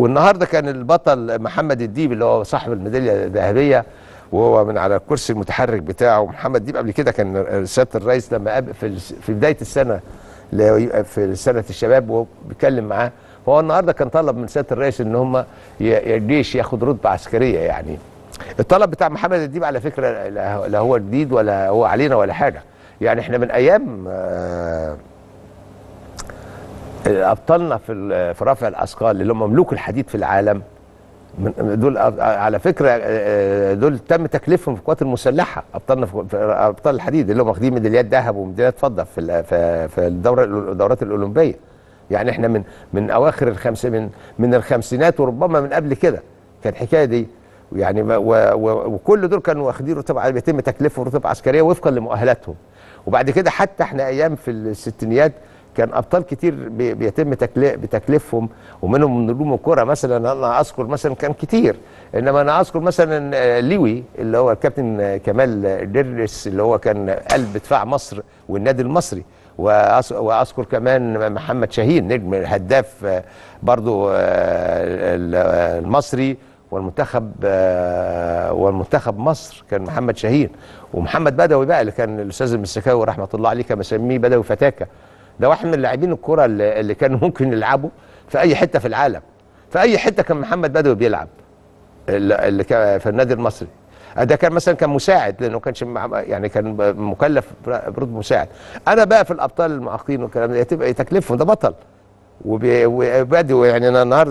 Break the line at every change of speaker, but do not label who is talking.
والنهارده كان البطل محمد الديب اللي هو صاحب الميدالية الذهبية وهو من على الكرسي المتحرك بتاعه. محمد ديب قبل كده كان سياده الرئيس لما في في بداية السنة اللي في سنة الشباب وهو بيتكلم معاه. فهو النهارده كان طلب من سياده الرئيس إن هم الجيش ياخد رتبة عسكرية يعني. الطلب بتاع محمد الديب على فكرة لا هو جديد ولا هو علينا ولا حاجة. يعني إحنا من أيام آه أبطالنا في في رفع الأثقال اللي هم ملوك الحديد في العالم دول على فكرة دول تم تكليفهم في القوات المسلحة أبطالنا في أبطال الحديد اللي هم واخدين ميداليات ذهب وميداليات فضة في في الدورة الدورات الأولمبية. يعني إحنا من من أواخر الخمس من من الخمسينات وربما من قبل كده كانت الحكاية دي. يعني وكل دول كانوا واخدين رتب بيتم تكليفهم رتب عسكرية وفقا لمؤهلاتهم. وبعد كده حتى إحنا أيام في الستينيات كان أبطال كتير بي- بيتم تكلي- بتكليفهم ومنهم من نجوم الكره مثلا أنا أذكر مثلا كان كتير. إنما أنا أذكر مثلا آه، ليوي اللي هو الكابتن آه، كمال درس اللي هو كان قلب دفاع مصر والنادي المصري. وأذكر كمان محمد شاهين نجم هداف آه، برضو ال- المصري والمنتخب والمنتخب مصر كان محمد شاهين. ومحمد بدوي بقى اللي كان الأستاذ المسكاوي رحمة الله عليه كان مسميه بدوي فتاكة. ده واحد من لاعبين الكرة اللي كانوا ممكن يلعبوا في أي حتة في العالم. في أي حتة كان محمد بدوي بيلعب. اللي كان في النادي المصري. ده كان مثلا كان مساعد لأنه كانش يعني كان مكلف برتبه مساعد. أنا بقى في الأبطال المعاقين والكلام ده يتبقى تكليفهم ده بطل. وبدوي يعني أنا النهارده